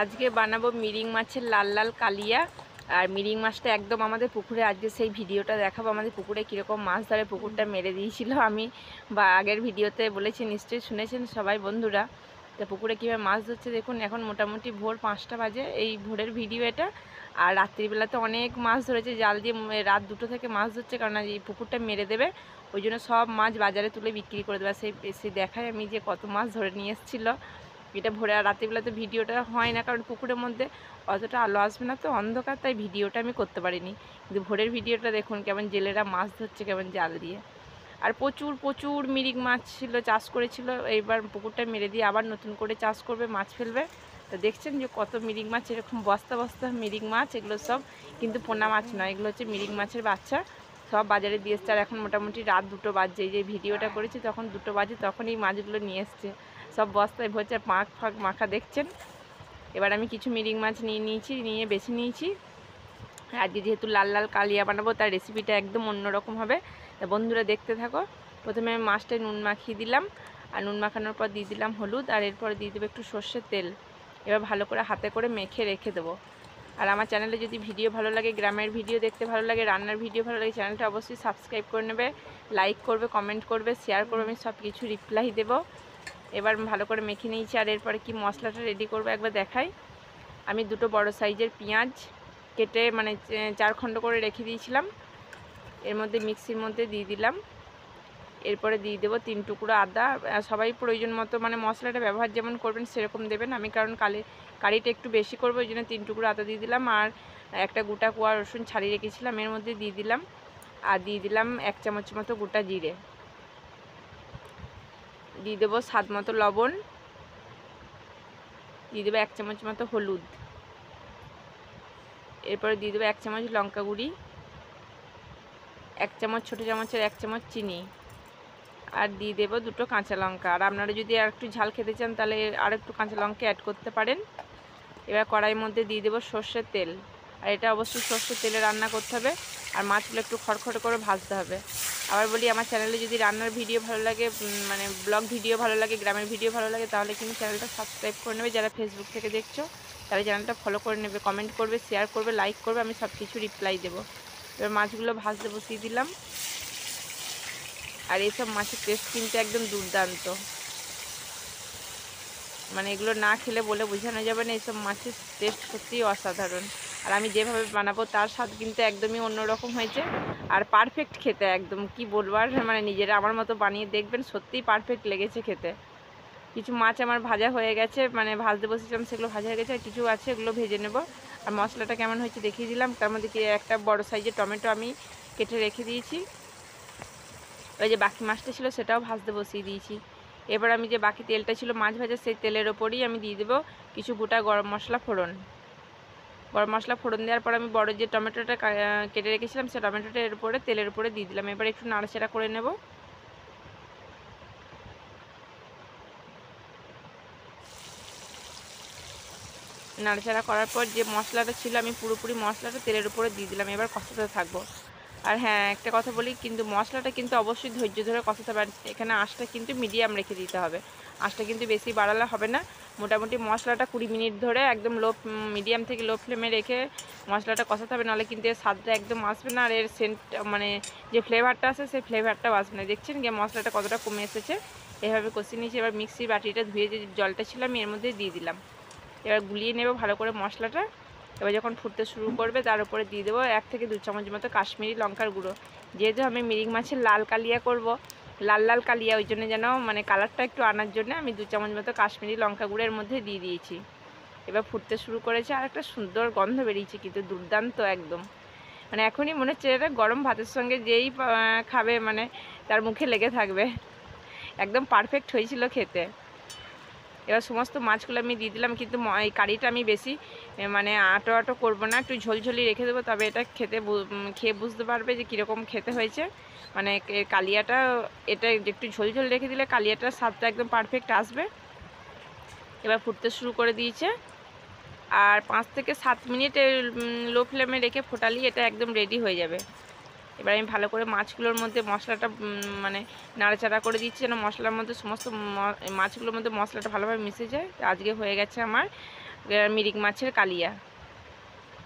আজকে বানাবো মিরিং মাছের লাল লাল কালিয়া। আর মিরিং মাছটা একদম আমাদের পুকুরে, আজকে সেই ভিডিওটা দেখাবো আমাদের পুকুরে কীরকম মাছ ধরে পুকুরটা মেরে দিয়েছিল। আমি বা আগের ভিডিওতে বলেছি, নিশ্চয়ই শুনেছেন সবাই বন্ধুরা। তো পুকুরে কীভাবে মাছ ধরছে দেখুন, এখন মোটামুটি ভোর পাঁচটা বাজে এই ভোরের ভিডিও এটা। আর রাত্রিবেলাতে অনেক মাছ ধরেছে, জাল দিয়ে রাত দুটো থেকে মাছ ধরছে, কারণ এই পুকুরটা মেরে দেবে। ওই জন্য সব মাছ বাজারে তুলে বিক্রি করে দেবে। সেই সে দেখায় আমি যে কত মাছ ধরে নিয়ে এসেছিল। এটা ভোরে আর রাত্রিবেলাতে ভিডিওটা হয় না, কারণ পুকুরের মধ্যে অতটা আলো আসবে না, তো অন্ধকার, তাই ভিডিওটা আমি করতে পারিনি। কিন্তু ভোরের ভিডিওটা দেখুন কেমন জেলেরা মাছ ধরছে, কেমন জাল দিয়ে। আর প্রচুর প্রচুর মিরিক মাছ ছিল, চাষ করেছিল, এইবার পুকুরটা মেরে দিয়ে আবার নতুন করে চাষ করবে, মাছ ফেলবে। তো দেখছেন যে কত মিরিক মাছ, এরকম বস্তা বস্তা মিরিক মাছ, এগুলো সব কিন্তু পোনা মাছ নয়, এগুলো হচ্ছে মিরিক মাছের বাচ্চা। সব বাজারে দিয়ে এসছে আর এখন মোটামুটি রাত দুটো বাজছে, এই যে ভিডিওটা করেছি, তখন দুটো বাজে, তখন এই মাছগুলো নিয়ে এসছে। সব বস্তায় ভরছে পাঁক ফাঁক মাখা দেখছেন। এবার আমি কিছু মিরিং মাছ নিয়ে নিয়েছি, নিয়ে বেছে নিয়েছি। আজকে যেহেতু লাল লাল কালিয়া বানাবো, তার রেসিপিটা একদম অন্যরকম হবে। তা বন্ধুরা দেখতে থাকো। প্রথমে আমি মাছটায় নুন মাখিয়ে দিলাম। আর নুন মাখানোর পর দিয়ে দিলাম হলুদ, আর এরপর দিয়ে দেবো একটু সর্ষের তেল। এবার ভালো করে হাতে করে মেখে রেখে দেবো। আর আমার চ্যানেলে যদি ভিডিও ভালো লাগে, গ্রামের ভিডিও দেখতে ভালো লাগে, রান্নার ভিডিও ভালো লাগে, চ্যানেলটা অবশ্যই সাবস্ক্রাইব করে নেবে, লাইক করবে, কমেন্ট করবে শেয়ার করবে, আমি সব কিছু রিপ্লাই দেবো। এবার ভালো করে মেখে নিয়েছি আর এরপরে কি মশলাটা রেডি করব একবার দেখাই। আমি দুটো বড় সাইজের পেঁয়াজ কেটে মানে চার খণ্ড করে রেখে দিয়েছিলাম। এর মধ্যে মিক্সির মধ্যে দিয়ে দিলাম। এরপরে দিয়ে দেবো তিন টুকরো আদা। সবাই প্রয়োজন মতো মানে মশলাটা ব্যবহার যেমন করবেন সেরকম দেবেন। আমি কারণ কালি, কারিটা একটু বেশি করব, ওই জন্য তিন টুকরো আদা দিয়ে দিলাম। আর একটা গোটা কুয়া রসুন ছাড়িয়ে রেখেছিলাম। এর মধ্যে দিয়ে দিলাম। আর দিয়ে দিলাম এক চামচ মতো গোটা জিরে। দিয়ে দেবো স্বাদ মতো লবণ। দিয়ে দেবো এক চামচ মতো হলুদ। এরপরে দিয়ে দেবো এক চামচ লঙ্কা গুঁড়ি। এক চামচ, ছোটো চামচের এক চামচ চিনি। আর দিয়ে দেবো দুটো কাঁচা লঙ্কা। আর আপনারা যদি আর একটু ঝাল খেতে চান, তাহলে আর একটু কাঁচা লঙ্কা অ্যাড করতে পারেন। এবার কড়াইয়ের মধ্যে দিয়ে দেবো সর্ষের তেল। আর এটা অবশ্যই সর্ষের তেলে রান্না করতে হবে। আর মাছগুলো একটু খড়খড় করে ভাজতে হবে। আবার বলি, আমার চ্যানেলে যদি রান্নার ভিডিও ভালো লাগে মানে ব্লগ ভিডিও ভালো লাগে, গ্রামের ভিডিও ভালো লাগে, তাহলে কিন্তু চ্যানেলটা সাবস্ক্রাইব করে নেবে। যারা ফেসবুক থেকে দেখছ, তারা চ্যানেলটা ফলো করে নেবে কমেন্ট করবে শেয়ার করবে লাইক করবে, আমি সব কিছু রিপ্লাই দেবো। এবার মাছগুলো ভাজতে বসিয়ে দিলাম। আর এইসব মাছের টেস্ট কিন্তু একদম দুর্দান্ত। মানে এগুলো না খেলে বলে বোঝানো যাবে না, এইসব মাছের টেস্ট সত্যিই অসাধারণ। আর আমি যেভাবে বানাবো তার স্বাদ কিন্তু একদমই অন্যরকম হয়েছে। আর পারফেক্ট খেতে একদম, কি বলব? আর মানে নিজেরা আমার মতো বানিয়ে দেখবেন, সত্যিই পারফেক্ট লেগেছে খেতে। কিছু মাছ আমার ভাজা হয়ে গেছে মানে ভাজতে বসেছিলাম সেগুলো ভাজা হয়ে গেছে, আর কিছু আছে এগুলো ভেজে নেব। আর মশলাটা কেমন হয়েছে দেখিয়ে দিলাম। তার মধ্যে কি একটা বড় সাইজের টমেটো আমি কেটে রেখে দিয়েছি। ওই যে বাকি মাছটা ছিল সেটাও ভাজতে বসিয়ে দিয়েছি। এবার আমি যে বাকি তেলটা ছিল মাছ ভাজা, সেই তেলের ওপরই আমি দিয়ে দেবো কিছু গোটা গরম মশলা ফোড়ন। গরম মশলা ফোড়ন দেওয়ার পর আমি বড় যে টমেটোটা কেটে রেখেছিলাম সেই টমেটোটা এর উপরে, তেলের উপরে দিয়ে দিলাম। এবার একটু নাড়াচাড়া করে নেব। নাড়াচাড়া করার পর যে মশলাটা ছিল, আমি পুরোপুরি মশলাটা তেলের উপরে দিয়ে দিলাম। এবার কষাতে থাকব। আর হ্যাঁ একটা কথা বলি, কিন্তু মশলাটা কিন্তু অবশ্যই ধৈর্য ধরে কষাতে পারেন এখানে আঁশটা কিন্তু মিডিয়াম রেখে দিতে হবে। আঁশটা কিন্তু বেশি বাড়ালে হবে না। মোটামুটি মশলাটা কুড়ি মিনিট ধরে একদম লো মিডিয়াম থেকে লো ফ্লেমে রেখে মশলাটা কষাতে হবে, নাহলে কিন্তু এর স্বাদটা একদম আসবে না, আর এর সেন্ট মানে যে ফ্লেভারটা আছে সেই ফ্লেভারটাও আসবে না। দেখছেন গিয়ে মশলাটা কতটা কমে এসেছে? এভাবে কষিয়ে নিয়েছি, এবার মিক্সির বাটিটা ধুয়ে যে জলটা ছিল আমি এর মধ্যে দিয়ে দিলাম। এবার গুলিয়ে নেব ভালো করে মশলাটা। এবার যখন ফুটতে শুরু করবে, তার উপরে দিয়ে দেবো এক থেকে দু চামচ মতো কাশ্মীরি লঙ্কার গুঁড়ো। যেহেতু আমি মিরিং মাছের লাল কালিয়া করব লাল লাল কালিয়া, ওই জন্য যেন মানে কালারটা একটু আনার জন্য আমি দু চামচ মতো কাশ্মীরি লঙ্কা গুঁড়ের মধ্যে দিয়ে দিয়েছি। এবার ফুটতে শুরু করেছে আর একটা সুন্দর গন্ধ বেরিয়েছে, কিন্তু দুর্দান্ত একদম। মানে এখনই মনে হচ্ছে এটা গরম ভাতের সঙ্গে যেই খাবে মানে তার মুখে লেগে থাকবে। একদম পারফেক্ট হয়েছিল খেতে। এবার সমস্ত মাছগুলো আমি দিয়ে দিলাম, কিন্তু এই কারিটা আমি বেশি মানে আটো আটো করব না, একটু ঝোলঝোলি রেখে দেবো, তবে এটা খেতে খেয়ে বুঝতে পারবে যে কীরকম খেতে হয়েছে। মানে কালিয়াটা, এটা একটু ঝোলঝোল রেখে দিলে কালিয়াটার স্বাদটা একদম পারফেক্ট আসবে। এবার ফুটতে শুরু করে দিয়েছে। আর পাঁচ থেকে সাত মিনিট লো ফ্লেমে রেখে ফোটালি এটা একদম রেডি হয়ে যাবে। এবার আমি ভালো করে মাছগুলোর মধ্যে মশলাটা মানে নাড়াচাড়া করে দিচ্ছি যেন মশলার মধ্যে সমস্ত মাছগুলোর মধ্যে মশলাটা ভালোভাবে মিশে যায়। আজকে হয়ে গেছে আমার, মিরিক মাছের কালিয়া।